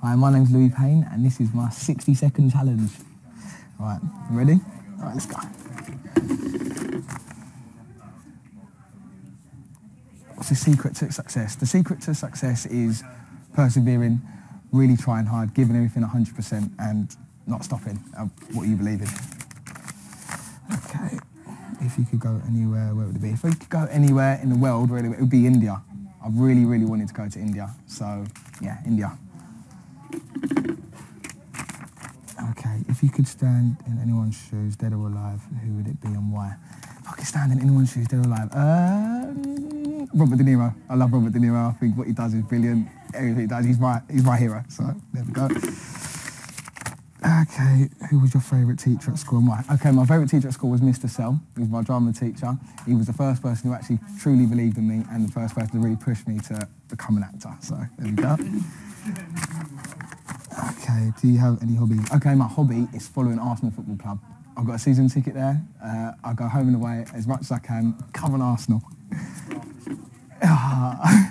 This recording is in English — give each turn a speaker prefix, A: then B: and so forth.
A: Hi, my name's Louis Payne, and this is my 60 second challenge. Right, ready? All right, let's go. What's the secret to success? The secret to success is persevering, really trying hard, giving everything 100%, and not stopping at what you believe in. Okay, if you could go anywhere, where would it be? If we could go anywhere in the world, really, it would be India. I really, really wanted to go to India, so yeah, India. Okay, if you could stand in anyone's shoes, dead or alive, who would it be and why? If I could stand in anyone's shoes, dead or alive, um, Robert De Niro. I love Robert De Niro. I think what he does is brilliant. Everything he does, he's my, he's my hero. So there we go. Okay, who was your favourite teacher at school and why? Okay, my favourite teacher at school was Mr. Sell. He was my drama teacher. He was the first person who actually truly believed in me and the first person to really push me to become an actor. So there we go. Do you have any hobbies? Okay, my hobby is following Arsenal Football Club. I've got a season ticket there. Uh, I go home and away as much as I can, cover Arsenal. Ah.